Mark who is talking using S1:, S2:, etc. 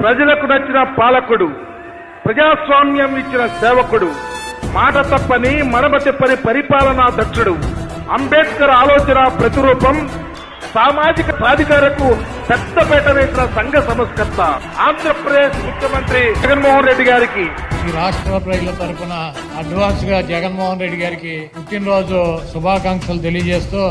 S1: ప్రజలకు నచ్చిన పాలకుడు ప్రజాస్వామ్యం ఇచ్చిన సేవకుడు మాట తప్పని మడమ తిప్పని పరిపాలనా దక్షుడు అంబేద్కర్ ఆలోచన ప్రతిరూపం సామాజిక సాధికారకు పెద్దపేట వేసిన సంఘ సంస్కర్త ఆంధ్రప్రదేశ్ ముఖ్యమంత్రి జగన్మోహన్ రెడ్డి గారికి.
S2: ఈ రాష్ట్ర ప్రజల తరఫున అడ్వాన్స్గా జగన్మోహన్ రెడ్డి గారికి పుట్టినరోజు శుభాకాంక్షలు తెలియజేస్తూ